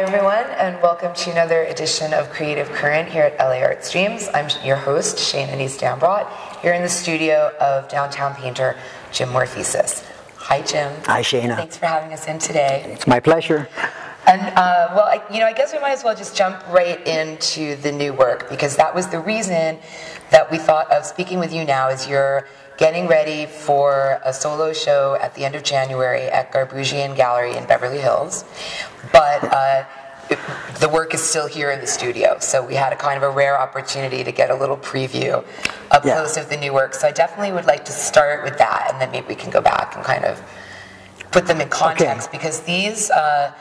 Hi, everyone, and welcome to another edition of Creative Current here at LA Art Streams. I'm your host, Shana Nys Dambrot, here in the studio of downtown painter Jim Morphesis. Hi, Jim. Hi, Shana. Thanks for having us in today. It's my pleasure. And uh, well, I, you know, I guess we might as well just jump right into the new work because that was the reason that we thought of speaking with you now. As you're getting ready for a solo show at the end of January at Garboushian Gallery in Beverly Hills, but. Uh, the work is still here in the studio, so we had a kind of a rare opportunity to get a little preview up Yeah. close of the new work. So I definitely would like to start with that, and then maybe we can go back and kind of put them in context because these uh,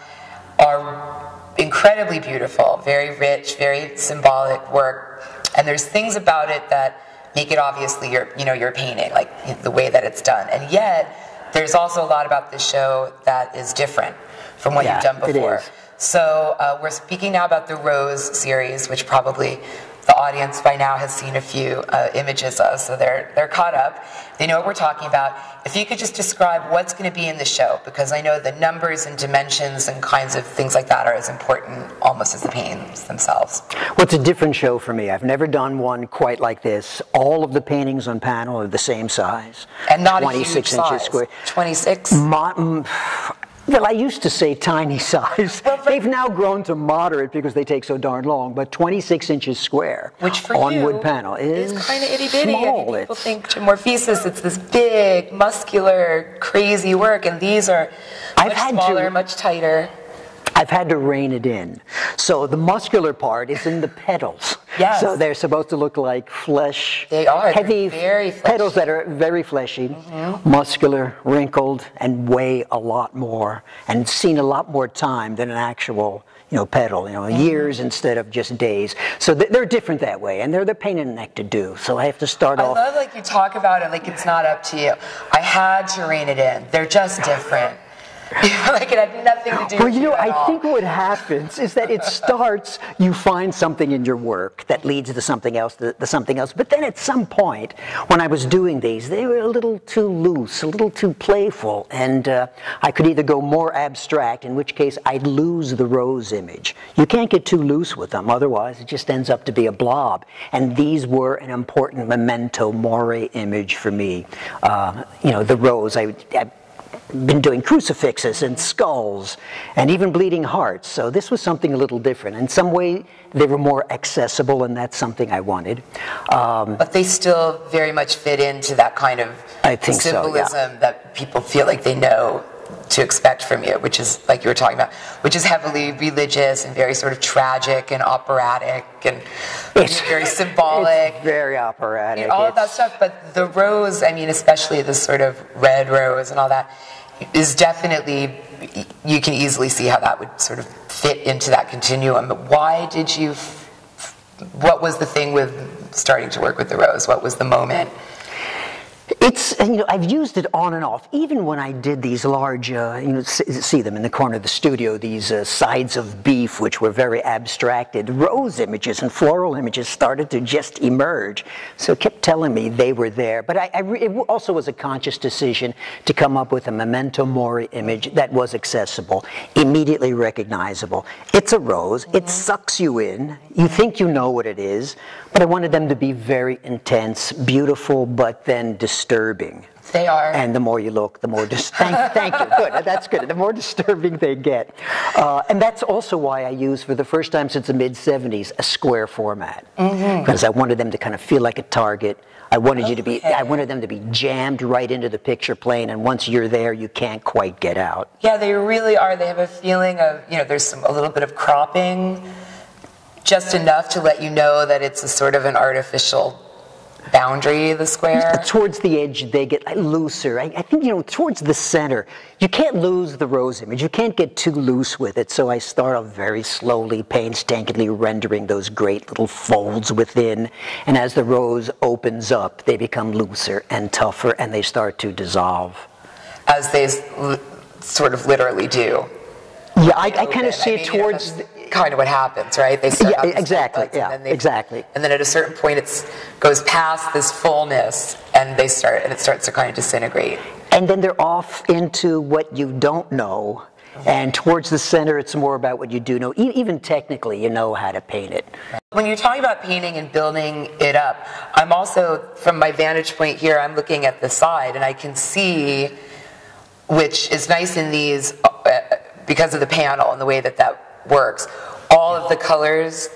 are incredibly beautiful, very rich, very symbolic work, and there's things about it that make it obviously your you know your painting, like the way that it's done, and yet there's also a lot about this show that is different from what Yeah, you've done before. So uh, we're speaking now about the Rose series, which probably the audience by now has seen a few uh, images of, so they're they're caught up. They know what we're talking about. If you could just describe what's going to be in the show, because I know the numbers and dimensions and kinds of things like that are as important almost as the paintings themselves. Well, it's a different show for me. I've never done one quite like this. All of the paintings on panel are the same size. And not a 26 huge inches size. square. 26? Mo- mm, well, I used to say tiny size. Well, They've now grown to moderate because they take so darn long, but 26 inches square Which for on you wood panel is, kind of itty bitty. I mean, people It's- think to Morphesis, it's this big, muscular, crazy work, and these are I've much had to- smaller, much tighter. I've had to rein it in. So the muscular part is in the petals. Yes. So they're supposed to look like flesh. They are. Heavy very fleshy. petals that are very fleshy, mm-hmm. muscular, wrinkled, and weigh a lot more, and seen a lot more time than an actual, you know, petal. You know, mm-hmm. years instead of just days. So th- they're different that way, and they're the pain in the neck to do. So I have to start I off. I love like you talk about it like it's not up to you. I had to rein it in. They're just different. like it had nothing to do Well, you know, I all. think what happens is that it starts, you find something in your work that leads to something else, to, to something else. But then at some point, when I was doing these, they were a little too loose, a little too playful. And uh, I could either go more abstract, in which case I'd lose the rose image. You can't get too loose with them, otherwise, it just ends up to be a blob. And these were an important memento mori image for me. Uh, you know, the rose, I, I been doing crucifixes and skulls and even bleeding hearts. So this was something a little different. In some way, they were more accessible, and that's something I wanted. Um, But they still very much fit into that kind of I think so, yeah. symbolism that people feel like they know to expect from you, which is like you were talking about, which is heavily religious and very sort of tragic and operatic and very symbolic. It's very operatic. you know, all of that stuff. But the rose, I mean, especially this sort of red rose and all that, is definitely, you can easily see how that would sort of fit into that continuum. But why did you, what was the thing with starting to work with the rose? What was the moment? It's you know I've used it on and off. Even when I did these large, uh, you know, see them in the corner of the studio, these uh, sides of beef, which were very abstracted. Rose images and floral images started to just emerge. So it kept telling me they were there. But I, I it also was a conscious decision to come up with a memento mori image that was accessible, immediately recognizable. It's a rose. It sucks you in. You think you know what it is, but I wanted them to be very intense, beautiful, but then disturbing. They are. And the more you look, the more dis- thank, thank you. Good, that's good. The more disturbing they get, uh, and that's also why I use, for the first time since the mid '70s, a square format because I wanted them to kind of feel like a target. I wanted you to be. I wanted them to be jammed right into the picture plane, and once you're there, you can't quite get out. Yeah, they really are. They have a feeling of, you know, there's some, a little bit of cropping, just enough to let you know that it's a sort of an artificial boundary, the square. Towards the edge, they get looser. I, I think, you know, towards the center, you can't lose the rose image. You can't get too loose with it. So I start off very slowly, painstakingly rendering those great little folds within. And as the rose opens up, they become looser and tougher and they start to dissolve. as they sort of literally do. Yeah, I, I kind of see I it mean, you know, towards. Kind of what happens, right? They start Yeah, exactly, yeah, and then they- exactly. And then at a certain point, it goes past this fullness, and they start, and it starts to kind of disintegrate. and then they're off into what you don't know. And towards the center, it's more about what you do know. E- even technically, you know how to paint it. When you're talking about painting and building it up, I'm also, from my vantage point here, I'm looking at the side and I can see, which is nice in these uh, because of the panel and the way that that works, all of the colors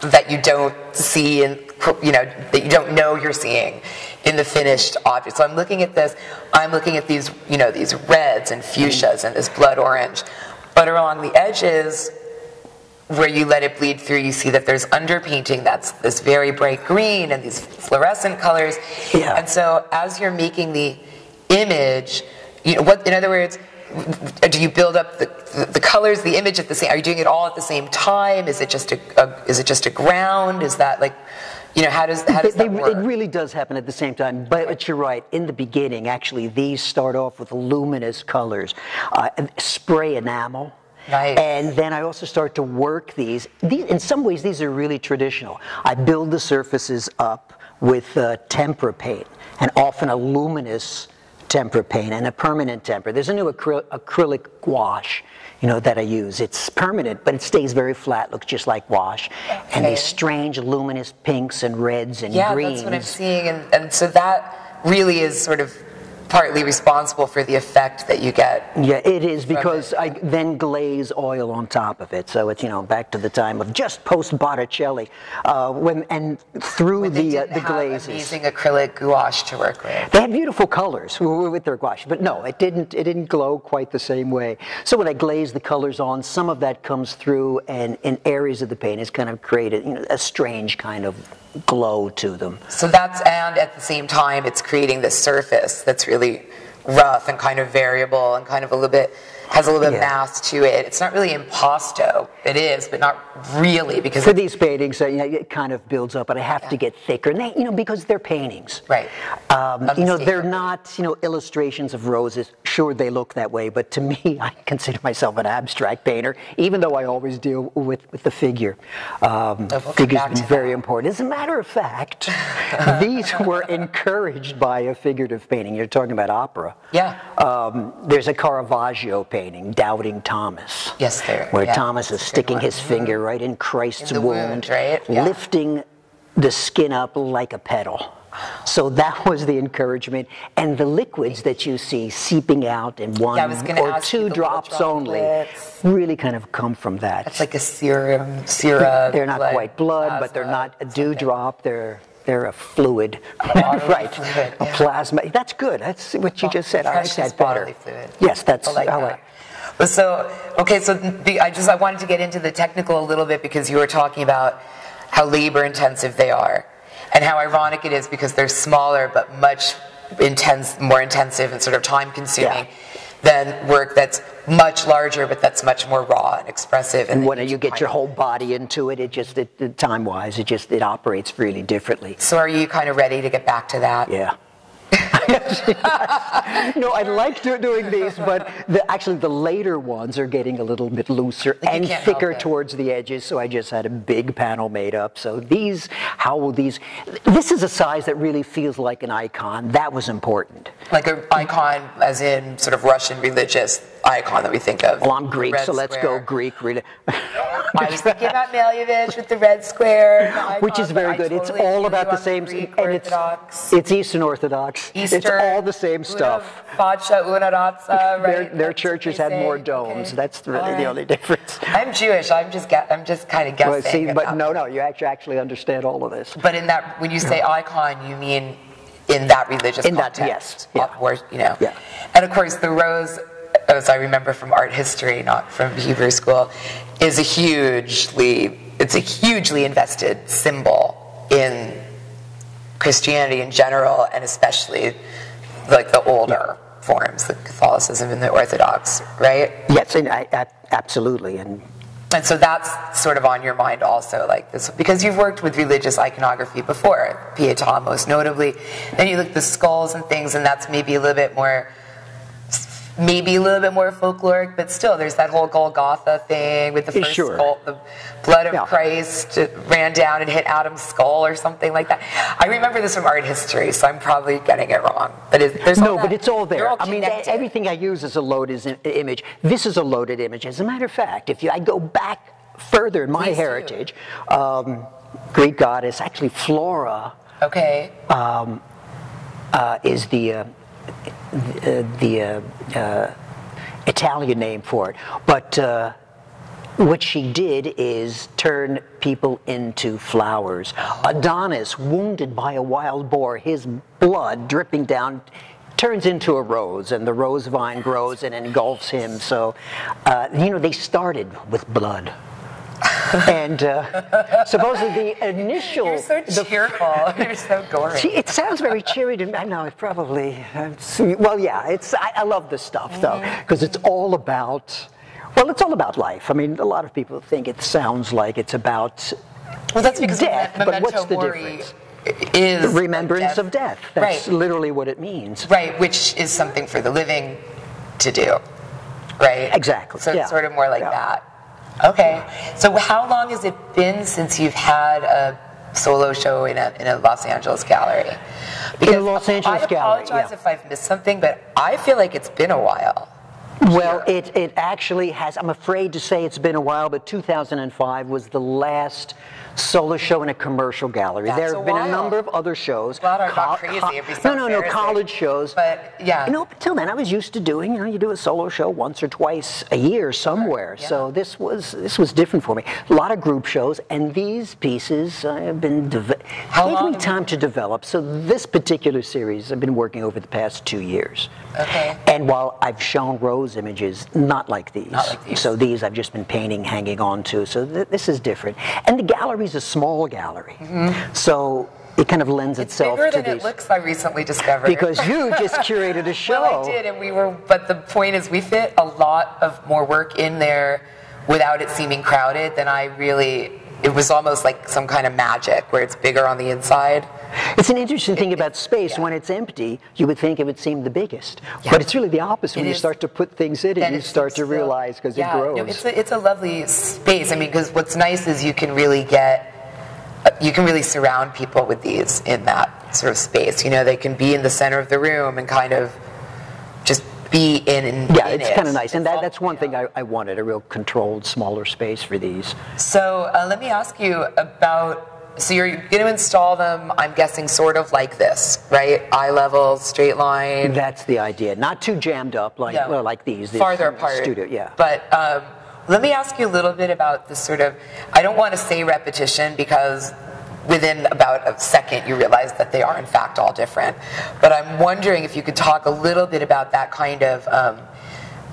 that you don't see and you know that you don't know you're seeing in the finished object. So I'm looking at this. I'm looking at these you know these reds and fuchsias and this blood orange, but along the edges where you let it bleed through, you see that there's underpainting that's this very bright green and these fluorescent colors. Yeah. And so as you're making the image, you know what? In other words do you build up the, the, the, colors, the image at the same? Are you doing it all at the same time? Is it just a, a is it just a ground? Is that like, you know, how does how does they, that work? It really does happen at the same time. But, but you're right. In the beginning, actually, these start off with luminous colors, uh, spray enamel. Nice. And then I also start to work these. these. In some ways, these are really traditional. I build the surfaces up with uh, tempera paint, and often a luminous tempera paint and a permanent temper. There's a new acry acrylic gouache, you know, that I use. It's permanent, but it stays very flat, looks just like wash. Okay. And these strange luminous pinks and reds and yeah, greens. that's what I'm seeing, and, and so that really is sort of partly responsible for the effect that you get. Yeah, it is because it. I then glaze oil on top of it. So it's you know back to the time of just post Botticelli, uh, when and through When the uh, the glazes. amazing acrylic gouache to work with. They had beautiful colors with their gouache, but no, it didn't. It didn't glow quite the same way. So when I glaze the colors on, some of that comes through, and in areas of the paint, it's kind of created you know, a strange kind of glow to them. So that's and at the same time, it's creating this surface that's really rough and kind of variable and kind of a little bit has a little bit Yeah. mass to it. It's not really impasto. It is, but not really because For these paintings, uh, you know, it kind of builds up, but I have to get thicker. And they, you know, because they're paintings. Right. Um, you know, they're not, you know, illustrations of roses. Sure, they look that way, but to me, I consider myself an abstract painter, even though I always deal with, with the figure. Um, Oh, we'll figure's back been to very that. important. As a matter of fact, these were encouraged by a figurative painting. You're talking about opera. Yeah. Um, there's a Caravaggio painting, Doubting Thomas. Yes, there- Where yeah, Thomas is that's a good sticking his finger right in Christ's In the wound, right? Yeah. lifting the skin up like a petal. So that was the encouragement. And the liquids that you see seeping out in one Yeah, I was or two drops only really kind of come from that. it's like a serum, syrup. they're not blood, quite blood, but they're not a dewdrop. They're they're a fluid, right? fluid, A plasma. That's good. That's what you just said. I like that better. fluid. Yes, that's I like how that. But so, okay, so the- I just I wanted to get into the technical a little bit because you were talking about how labor intensive they are, and how ironic it is because they're smaller but much intense, more intensive and sort of time consuming than work that's much larger but that's much more raw and expressive. And that when you get your whole body into it, it just it, it, time-wise, it just it operates really differently. So are you kind of ready to get back to that? Yeah. no, I like do, doing these, but the, actually the later ones are getting a little bit looser Like and thicker towards the edges. So I just had a big panel made up. So these, how will these? This is a size that really feels like an icon. That was important. Like an icon, as in sort of Russian religious icon that we think of. Well, I'm Greek, Red so let's square. go Greek. I was thinking about Malevich with the red square, the Which icon, is very good. It's all about the same, Greek and it's Orthodox. it's Eastern Orthodox. Easter, it's all the same stuff. Faccia, una razza, right? Their, their churches had more domes. Okay. That's really All the only difference. I'm Jewish. I'm just I'm just kind of guessing. Well, see, but no, no, you actually actually understand all of this. But in that, when you say icon, you mean in that religious In that- context. yes, yeah. Where, you know. Yeah. And of course, the rose, as I remember from art history, not from Hebrew school, is a hugely, it's a hugely invested symbol in Christianity in general, and especially like the older forms, the Catholicism and the Orthodox, right? Yes, and I, I, absolutely, and And so that's sort of on your mind also, like this, because you've worked with religious iconography before, Pietà most notably. Then you look at the skulls and things, and that's maybe a little bit more maybe a little bit more folkloric, but still, there's that whole Golgotha thing with the first Sure. skull, the blood of Yeah. Christ ran down and hit Adam's skull or something like that. I remember this from art history, so I'm probably getting it wrong. But there's No, but it's all there. all I mean, everything I use is a loaded image. This is a loaded image. As a matter of fact, if you, I go back further in my heritage, um, Greek goddess, actually Flora, Okay. uh, is the uh, the, the uh, uh, Italian name for it. But uh, what she did is turn people into flowers. Adonis, wounded by a wild boar, his blood dripping down. Turns into a rose, and the rose vine grows and engulfs him. So, uh, you know, they started with blood. And uh, supposedly the initial. You're so the cheerful. You're so gory. It sounds very cheery to me. I know it probably. well, yeah, it's. I, I love this stuff though Mm-hmm. because it's all about. Well, it's all about life. I mean, a lot of people think it sounds like it's about Well, that's because death, but what's the difference? is remembrance of death. That's right. literally what it means. Right, which is something for the living to do. Right? Exactly, So yeah. it's sort of more like Yeah. that. Okay. So how long has it been since you've had a solo show in a, in a Los Angeles gallery? In Los Angeles gallery. I gallery, apologize yeah. if I've missed something, but I feel like it's been a while. Well, it, it actually has. I'm afraid to say it's been a while, but 2005 was the last solo show in a commercial gallery. That's there a have been while. a number of other shows. Glad I'm not crazy. It'd be so no, no, no, college shows. But, yeah. You know, until then, I was used to doing. You know, you do a solo show once or twice a year somewhere. So this was this was different for me. A lot of group shows, and these pieces I have been deve- How gave me time to develop. So this particular series, I've been working over the past two years. Okay. And while I've shown rose images, not like these. Not like these. So these I've just been painting, hanging on to. So th- this is different. And the gallery's a small gallery. Mm-hmm. So it kind of lends. It's itself bigger to than these. it looks, I recently discovered. because you just curated a show. Well, I did, and we were. But the point is, we fit a lot of more work in there without it seeming crowded than I really. It was almost like some kind of magic, where it's bigger on the inside. It's an interesting thing about space. When it's empty, you would think it would seem the biggest. Yeah. But it's really the opposite. When It you start to put things in it, you start to realize because yeah, it grows. No, it's a, it's a lovely space. I mean, because what's nice is you can really get, you can really surround people with these in that sort of space. You know, they can be in the center of the room and kind of just be in. in yeah, in it's it. kind of nice. And that, that's one yeah. thing I, I wanted a real controlled, smaller space for these. So uh, let me ask you about. So you're going to install them, I'm guessing, sort of like this, right? Eye level, straight line. That's the idea. Not too jammed up like, Yeah. well, like these. farther apart. Studio, yeah. But um, let me ask you a little bit about this sort of. I don't want to say repetition because within about a second you realize that they are in fact all different. But I'm wondering if you could talk a little bit about that kind of um,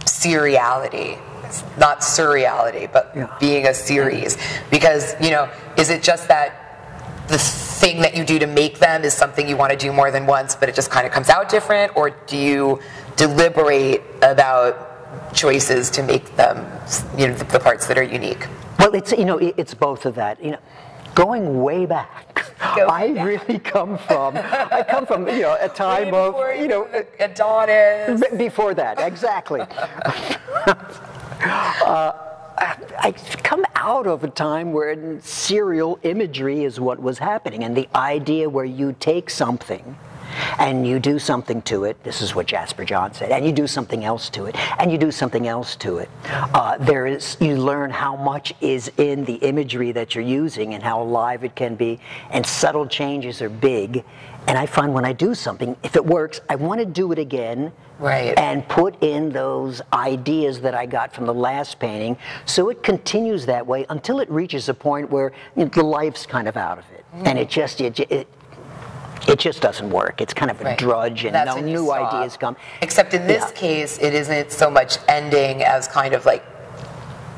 seriality. Not surreality, but Yeah. being a series. Because, you know, is it just that the thing that you do to make them is something you want to do more than once, but it just kind of comes out different? Or do you deliberate about choices to make them, you know, the, the parts that are unique? Well, it's you know it's both of that. You know, going way back, Go I back. really come from I come from you know a time of before you know Adonis. before that exactly. uh, I come out of a time where serial imagery is what was happening, and the idea where you take something and you do something to it. This is what Jasper Johns said, and you do something else to it, and you do something else to it. Uh, there is you learn how much is in the imagery that you're using and how alive it can be, and subtle changes are big. And I find when I do something, if it works, I want to do it again Right. and put in those ideas that I got from the last painting. So it continues that way until it reaches a point where you know, the life's kind of out of it, and it just it, it it just doesn't work. It's kind of a Right. drudge, and That's no new stop. ideas come. Except in this Yeah. case, it isn't so much ending as kind of like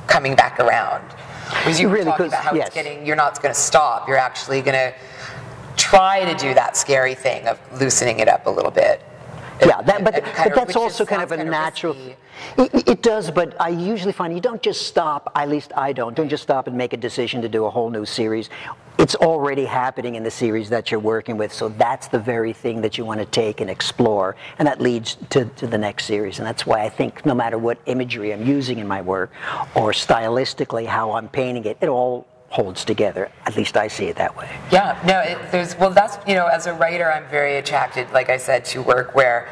coming back around. Whereas you Really, talking about how yes. it's getting, you're not going to stop. You're actually going to try to do that scary thing of loosening it up a little bit. Yeah, that, but, but of- that's also kind of a sounds natural. It, it does, but I usually find you don't just stop. At least I don't. Don't just stop and make a decision to do a whole new series. It's already happening in the series that you're working with. So that's the very thing that you want to take and explore. And that leads to, to the next series. And that's why I think no matter what imagery I'm using in my work or stylistically how I'm painting it, it all holds together. At least I see it that way. Yeah, no, it, there's, well, that's, you know, as a writer, I'm very attracted, like I said, to work where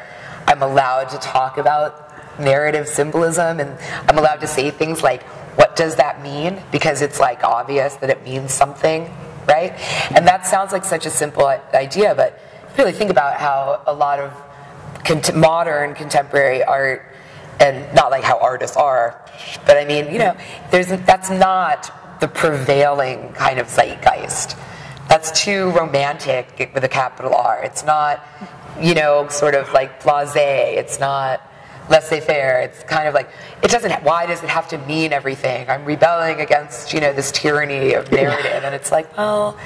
I'm allowed to talk about narrative symbolism and I'm allowed to say things like, what does that mean? Because it's like obvious that it means something right? And that sounds like such a simple idea, but really think about how a lot of cont- modern contemporary art, and not like how artists are, but I mean, you know, there's that's not the prevailing kind of zeitgeist. That's too romantic with a capital R. It's not, you know, sort of like blasé. It's not laissez-faire. It's kind of like it doesn't. Why does it have to mean everything? I'm rebelling against you know this tyranny of narrative, and it's like, well,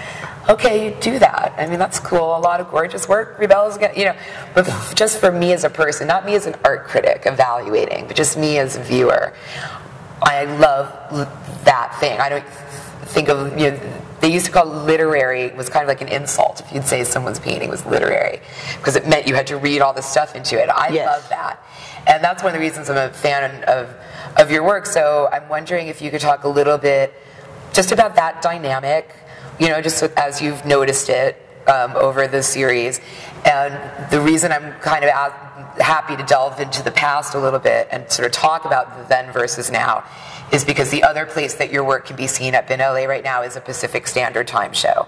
okay, you do that. I mean, that's cool. A lot of gorgeous work rebels against you know, but just for me as a person, not me as an art critic evaluating, but just me as a viewer, I love that thing. I don't think of you know they used to call literary was kind of like an insult if you'd say someone's painting was literary because it meant you had to read all this stuff into it. I yes. love that. And that's one of the reasons I'm a fan of, of your work. So I'm wondering if you could talk a little bit just about that dynamic, you know, just as you've noticed it um, over the series. And the reason I'm kind of happy to delve into the past a little bit and sort of talk about the then versus now is because the other place that your work can be seen up in LA right now is a Pacific Standard Time show.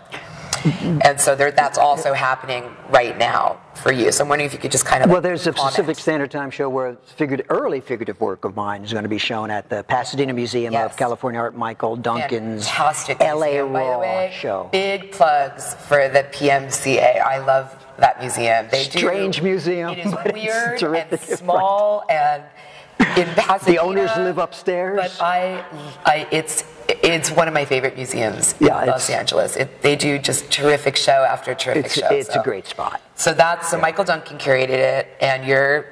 And so there, that's also happening right now for you. So I'm wondering if you could just kind of. Well, there's a comment. Pacific Standard Time show where figured, early figurative work of mine is going to be shown at the Pasadena Museum yes. of California Art, Michael Duncan's Fantastic LA museum, Raw way, show. Big plugs for the PMCA. I love that museum. They Strange do, museum. It is weird and small and in Pasadena. the owners live upstairs. But I, I, it's it's one of my favorite museums yeah, in Los Angeles. It, they do just terrific show after terrific it's, show. It's so. a great spot. So that's so yeah. Michael Duncan curated it, and you're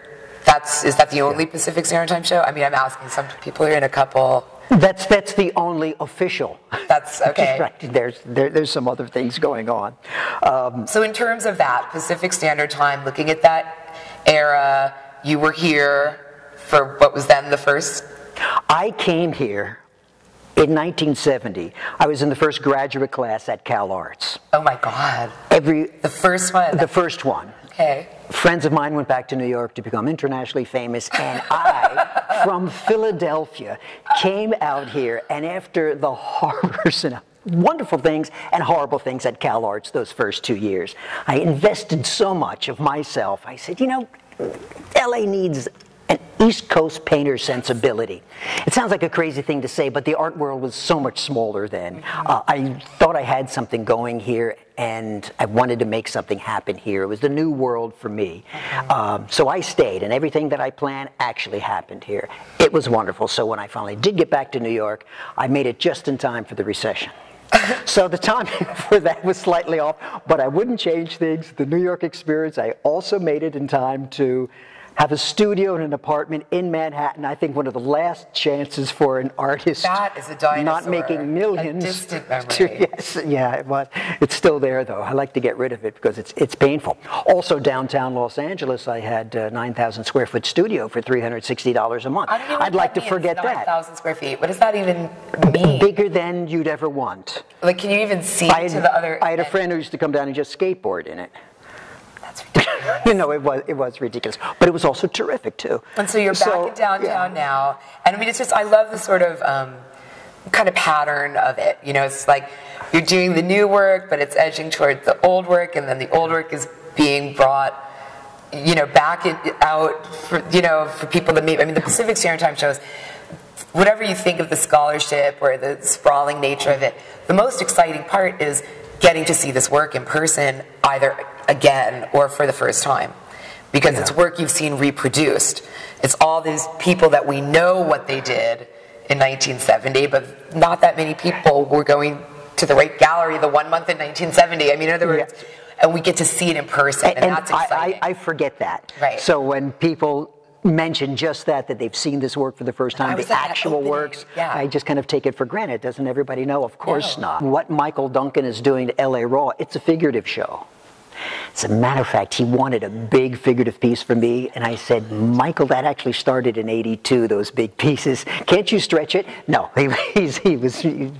that's is that the only yeah. Pacific Standard Time show? I mean, I'm asking some people are in a couple. That's that's the only official. That's okay. right. There's there, there's some other things going on. Um, so in terms of that Pacific Standard Time, looking at that era, you were here for what was then the first. I came here in 1970, I was in the first graduate class at Cal Arts. Oh my God. Every the first one. The first one. Okay. Friends of mine went back to New York to become internationally famous, and I, from Philadelphia, came out here. And after the horrors and wonderful things and horrible things at Cal Arts those first two years, I invested so much of myself. I said, you know, LA needs an East Coast painter sensibility. It sounds like a crazy thing to say, but the art world was so much smaller then. Uh, I thought I had something going here, and I wanted to make something happen here. It was the new world for me. Um, so I stayed, and everything that I planned actually happened here. It was wonderful. So when I finally did get back to New York, I made it just in time for the recession. so the timing for that was slightly off, but I wouldn't change things. The New York experience, I also made it in time to have a studio and an apartment in Manhattan. I think one of the last chances for an artist that is a dinosaur, not making millions. A distant memory. To, yes, yeah, it was. It's still there though. I like to get rid of it because it's it's painful. Also, downtown Los Angeles, I had uh, a 9,000 square foot studio for 360 dollars a month. I would like to forget 9, that. 9,000 square feet. What does that even mean? Bigger than you'd ever want. Like, can you even see I had, to the other? I had a friend who used to come down and just skateboard in it. You know, it was it was ridiculous, but it was also terrific too. And so you're back in downtown yeah. now, and I mean, it's just I love the sort of um, kind of pattern of it. You know, it's like you're doing the new work, but it's edging towards the old work, and then the old work is being brought you know, back it out for, you know, for people to meet. I mean, the Pacific Standard Time shows, whatever you think of the scholarship or the sprawling nature of it, the most exciting part is getting to see this work in person either again or for the first time because yeah. it's work you've seen reproduced. It's all these people that we know what they did in 1970, but not that many people were going to the Wright Gallery the one month in 1970. I mean, in other words, yeah. and we get to see it in person, and, and that's exciting. I, I, I forget that. Right. So when people mention just that that they've seen this work for the first time, the actual opening, works. yeah. i just kind of take it for granted. Doesn't everybody know? Of course No. not. What michael duncan is doing to la raw it's a figurative show as a matter of fact, he wanted a big figurative piece from me, and I said, Michael, that actually started in 82, those big pieces. Can't you stretch it? No, he, he's, he was he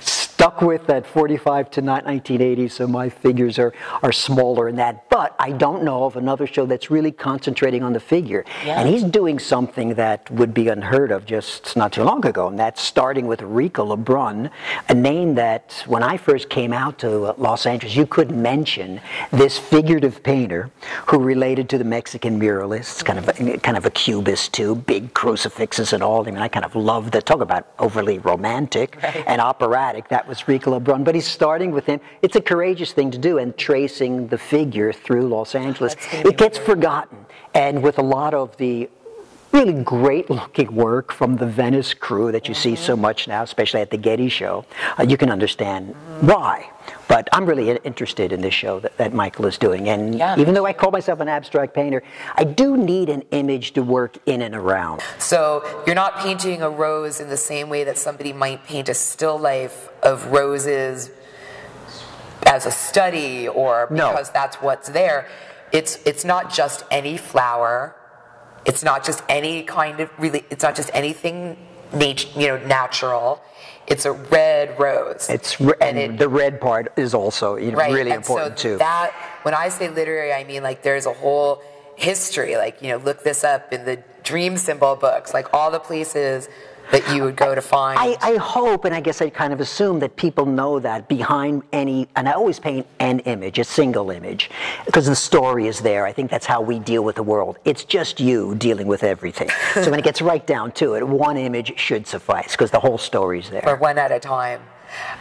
stuck with that 45 to not 1980, so my figures are, are smaller in that. But I don't know of another show that's really concentrating on the figure. Yeah. And he's doing something that would be unheard of just not too long ago, and that's starting with Rico Lebrun, a name that when I first came out to Los Angeles, you couldn't mention this figurative painter who related to the Mexican muralists, kind of a, kind of a cubist too, big crucifixes and all. I mean, I kind of love that. Talk about overly romantic and operatic. That was Rico Lebrun. But he's starting with him. It's a courageous thing to do, and tracing the figure through Los Angeles. That's gonna be It gets forgotten, and with a lot of the really great looking work from the Venice crew that you see Mm-hmm. so much now, especially at the Getty show, uh, you can understand why. But I'm really interested in this show that, that Michael is doing. And Yeah. even though I call myself an abstract painter, I do need an image to work in and around. So you're not painting a rose in the same way that somebody might paint a still life of roses as a study or No. because that's what's there. It's it's not just any flower. It's not just any kind of really. It's not just anything nat- you know natural. It's a red rose. It's re- and, it- the red part is also you know, right. really and important so too. That when I say literary, I mean like there's a whole history. Like you know, look this up in the dream symbol books. Like all the places that you would go to find. I, I hope, and I guess I kind of assume that people know that behind any, and I always paint an image, a single image, because the story is there. I think that's how we deal with the world. It's just you dealing with everything. so when it gets right down to it, one image should suffice because the whole story's there. or one at a time.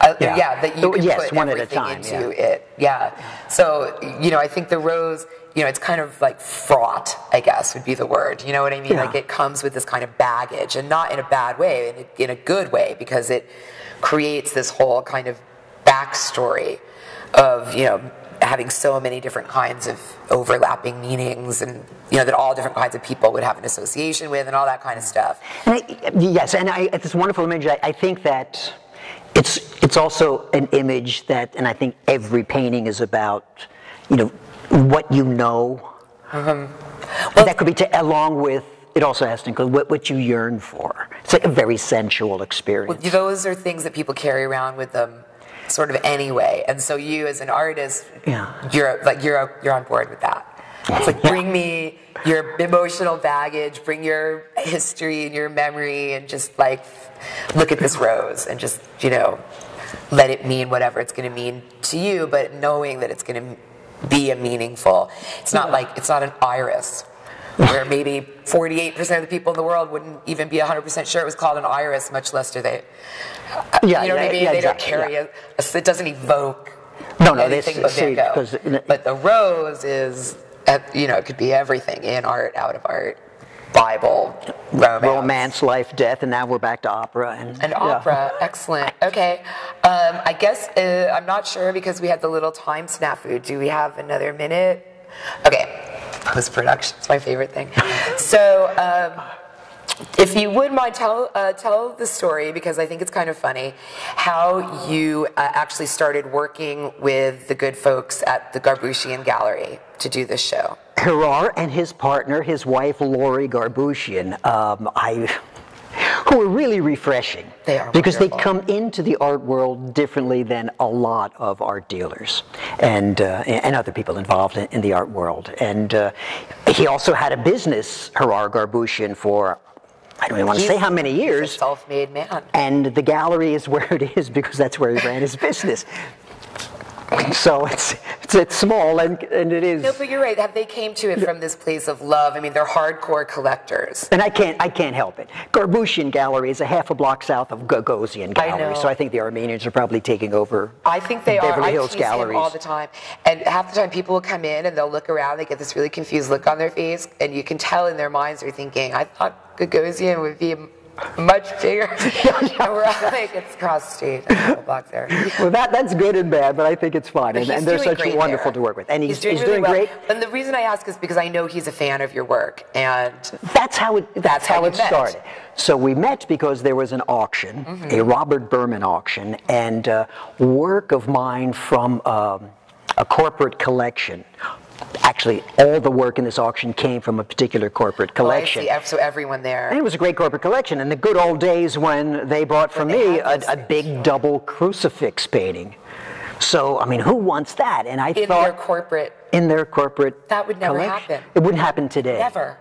Uh, Yeah. yeah. that you Oh, can yes, put one at a everything time, into yeah. it. Yeah. So you know, I think the rose, you know, it's kind of like fraught. I guess would be the word. You know what I mean? Yeah. Like it comes with this kind of baggage, and not in a bad way, in a, in a good way, because it creates this whole kind of backstory of you know having so many different kinds of overlapping meanings and you know that all different kinds of people would have an association with and all that kind of stuff And I, yes, and I, it's this wonderful image. I, I think that it's it's also an image that, and I think every painting is about, you know, what you know. Mm-hmm. And that could be to, along with. It also has to include what, what you yearn for. It's like a very sensual experience. those are things that people carry around with them sort of anyway and so you as an artist Yeah. you're like you're you're on board with that it's like bring me your emotional baggage bring your history and your memory and just like look at this rose and just you know let it mean whatever it's going to mean to you but knowing that it's going to be a meaningful it's not like it's not an iris where maybe 48% of the people in the world wouldn't even be 100% sure it was called an iris, much less do they. Yeah, you know what yeah, I mean? yeah, they exactly, don't carry yeah. a, It doesn't evoke No, no, anything but see, Van Gogh. 'cause, But the rose is, uh, you know, it could be everything in art, out of art, Bible, romance. Romance, life, death, and now we're back to opera. And, And yeah. opera, excellent. Okay, um, I guess uh, I'm not sure because we had the little time snafu. Do we have another minute? Okay, post production is my favorite thing. So, um, if you would mind, tell uh, tell the story because I think it's kind of funny how you uh, actually started working with the good folks at the Garboushian Gallery to do this show. Hirar and his partner, his wife Lori Garboushian, um, I, who are really refreshing. They are because they come into the art world differently than a lot of art dealers and uh, and other people involved in, in the art world. And uh, he also had a business, Hirar Garboushian, for I don't even want to say how many he's a years. self-made man. And the gallery is where it is because that's where he ran his business. So it's, it's it's small and and it is. No, but you're right. Have they came to it from this place of love? I mean, they're hardcore collectors. And I can't, I can't help it. Garboushian Gallery is a half a block south of Gagosian I Gallery, know. so I think the Armenians are probably taking over. I think they Beverly are. Hills I galleries. all the time, and half the time people will come in and they'll look around. They get this really confused look on their face, and you can tell in their minds they're thinking, "I thought Gagosian would be much bigger. and we're like, it's cross street, couple there. Well, that, that's good and bad, but I think it's fun. And, and they're such wonderful there. to work with. And he's, doing, he's really doing well. great. And the reason I ask is because I know he's a fan of your work, and That's how it, that's, how how, it met. started. So we met because there was an auction, Mm-hmm. a Robert Berman auction, and uh, work of mine from um, a corporate collection. Actually, all the work in this auction came from a particular corporate oh, I collection. see so everyone there. And it was a great corporate collection. In the good old days when they bought from When me a, a big double crucifix painting. So, I mean, who wants that? And I in thought their corporate, in their corporate That would never collection. happen. It wouldn't happen today. never.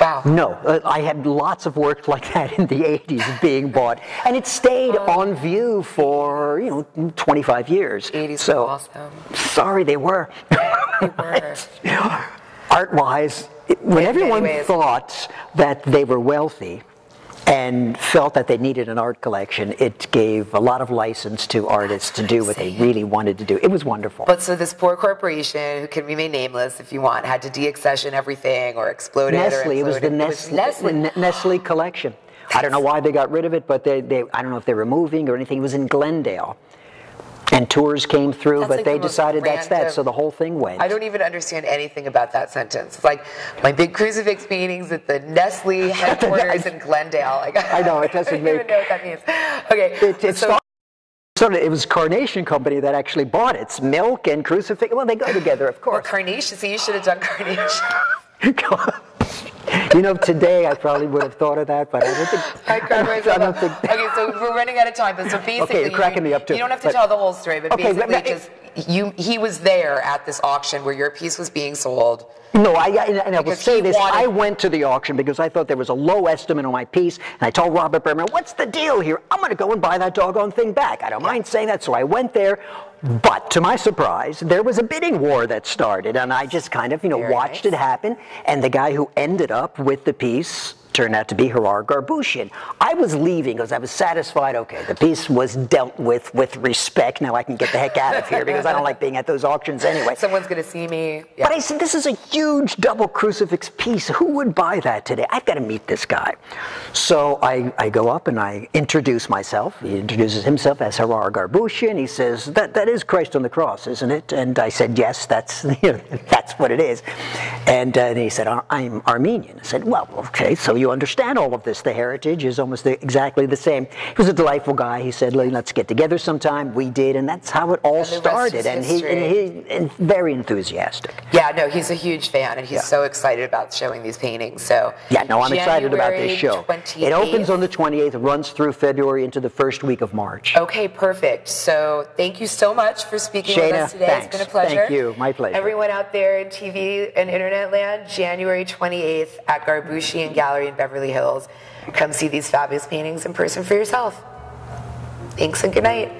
Wow. No, uh, I had lots of work like that in the 80s being bought, and it stayed on view for you know 25 years. 80s were so awesome. sorry, they were. They were. Art-wise, when In everyone thought that they were wealthy and felt that they needed an art collection, it gave a lot of license to artists to do what they really wanted to do. It was wonderful. But so this poor corporation, who can remain nameless if you want, had to de-accession everything or explode it or Nestle. It was the it. Nestle, Nestle. Nestle collection. I don't know why they got rid of it, but they, they I don't know if they were moving or anything. It was in Glendale. And tours came through, That's but like they the decided that's that, so the whole thing went. I don't even understand anything about that sentence. It's like my big crucifix paintings at the Nestle headquarters in Glendale. Like, I know, it doesn't I don't even make- know what that means. Okay, It, it so started, sort it was Carnation Company that actually bought it. It's milk and crucifix. Well, they go together, of or course. carnation. So you should have done carnation. you know, today I probably would have thought of that, but I don't think. I I myself don't up. think. Okay, so we're running out of time, but so basically, you're cracking me up, too. You don't have to But- tell the whole story, but Okay, basically, just you. He was there at this auction where your piece was being sold. No, I, I- and I will say this. wanted- I went to the auction because I thought there was a low estimate on my piece, and I told Robert Berman, "What's the deal here? I'm going to go and buy that doggone thing back." I don't mind saying that, so I went there. But to my surprise, there was a bidding war that started, and I just kind of, you know, Very watched nice. it happen. And the guy who ended up with the piece turned out to be Harar Garboushian. I was leaving because I was satisfied. Okay, the piece was dealt with with respect. Now I can get the heck out of here because I don't like being at those auctions anyway. Someone's going to see me. Yeah. But I said, this is a huge double crucifix piece. Who would buy that today? I've got to meet this guy. So I, I go up and I introduce myself. He introduces himself as Harar Garboushian. He says, that, that is Christ on the cross, isn't it? And I said, yes, that's, you know, that's what it is. And, uh, and he said, "I- I'm Armenian. I said, well, okay, so you understand all of this. The heritage is almost the, exactly the same. He was a delightful guy. He said, let's get together sometime. We did, and that's how it all And started. And he, and he and very enthusiastic. Yeah, no, he's a huge fan, and he's Yeah. so excited about showing these paintings. So Yeah, no, I'm excited about this show. 28th. It opens on the 28th, runs through February into the first week of March. Okay, perfect. So thank you so much for speaking with us today. thanks. It's been a pleasure. Thank you. My pleasure. Everyone out there in TV and internet land, January 28th at Garboushian Gallery in Beverly Hills. Come see these fabulous paintings in person for yourself. Thanks and good night.